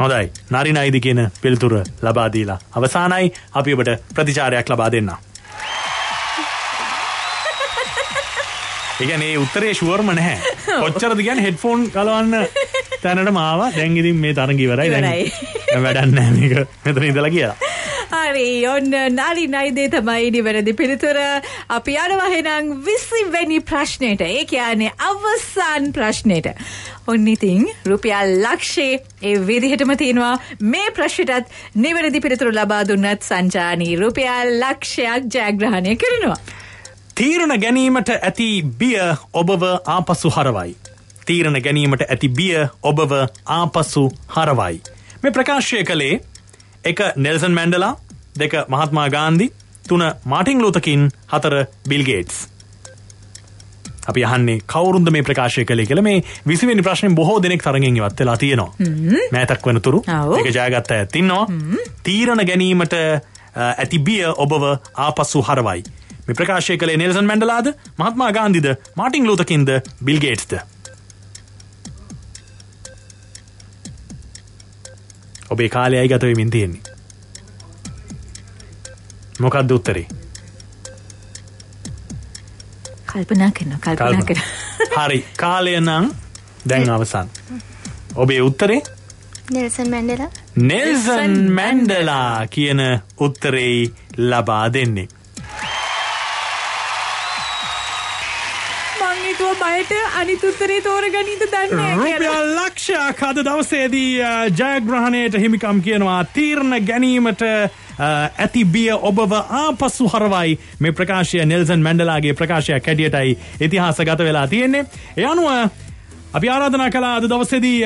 හොඳයි. නරි නයිද කියන පිළිතුර ලබාදීලා අවසානයි අපි ඔබට ප්‍රතිචාරයක් ලබා දෙන්න. ඒගැන උත්තරේ ශුවර්ම නැහැ. කොච්චරද ගැන හෙඩ්ෆෝන් කලවන්න තැනට මාව දැංගිතින් මේ තරගිවරයි දැ වැඩන්න මේක. මෙතන ඉදලා කියලා. හරි ඔන්න නරි නයිදේ තමයි නිවැරදි පිළිතුර. අපි අනවහෙනං විසිවැනි ප්‍රශ්නයට ඒ කියන්නේ අවසාන් ප්‍රශ්නයට. ඔන්න ඉතින් රුපියල් ලක්ෂේ ඒ විදිහටම තියෙනවා මේ ප්‍රශ්නටත් නිවැරදි පිළිතුරු ලබා දුන්නත් සංජානී රුපියල් ලක්ෂයක් ජයග්‍රහණය කරනවා. තීරණ ගැනීමට ඇති බිය ඔබව ආපසු හරවයි. තීරණ ගැනීමට ඇති බිය ඔබව ආපසු හරවයි. මේ ප්‍රකාශය කළේ එක නෙල්සන් මැන්ඩලා දෙක මහත්මා ගාන්ධි තුන මාටිං ලූතකින් හතර බිල්ගේට්ස්. අපි අහන්නේ කවරුන්ද මේ ප්‍රකාශය කළේ කළ මේ විසිවෙනි ප්‍රශ්නයෙන් බොහෝ දෙනෙක් තරගෙන් ඉවත් වෙලා තියෙනවා. මෑතක් වන තුරු. එක ජයගත්ත ඇතින්නවා තීරණ ගැනීමට ඇති බිය ඔබව ආපස්සු හරවයි. මේ ප්‍රකාශය කළේ නෙල්සන් මැන්ඩලාද මහත්මා ගාන්ධිද මාටිං ලූතකින්ද බිල්ගේට්ස්ද. ඔබේ කාලයයි ගතවමින් තියෙන්නේ. මොකක්ද උත්තරේ කල්පනා කරන කල්පනා. කර හරි. කාලය නං දැන් අවසන්. ඔබේ උත්තරේ? Nelson Mandela. නෙල්සන් මැන්ඩලා කියන උත්තරෙයි ලබා දෙන්නේ හිතුව බයට අනිතුත්තරේ තෝරගනීද දන්න රුපියල් ලක්ෂයක් අද දවසේදී ජයග්‍රහණයට හිමිකම් කියනවා තීරණ ගැනීමට ඇති බිය ඔබව ආපස්සු හරවයි මේ ප්‍රකාශය නෙල්සන් මැන්ඩලාගේ ප්‍රකාශයක් හැටියටයි ඉතිහාස ගත වෙලා තියෙන්නේ. එ අනුව අපි ආරාධනා කලා අද දවසේදී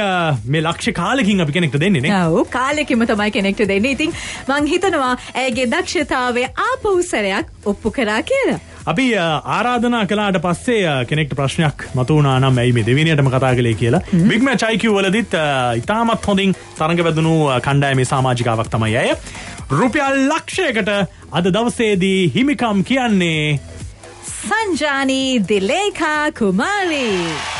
මේ ලක්ෂ කාලෙකින් අපි කෙනෙක්ට දෙන්නේ ඔව් කාලෙකින්ම තමයි කෙනෙක්ට දෙන්නේ. ඉතින් මං හිතනවා ඇයගේ දක්ෂතාවය ආපෞසරයක් ඔප්පු කරා කියලා. අපි ආරාධනා කලාට පස්සේ කෙනෙක්ට ප්‍රශ්නයක් මතුවනා නම් ඇයි මේ දෙවිනියටම කතා කළේ කියලා? බිග්ම චයිකව වලදිත් ඉතාමත් හොඳින් තරඟ වැදනු කණ්ඩායමේ සාමාජිකාවක් තමයි ඇය. රුපියල් ලක්ෂයකට අද දවසේදී හිමිකම් කියන්නේ සංජානී දිලේකා කුමාරී.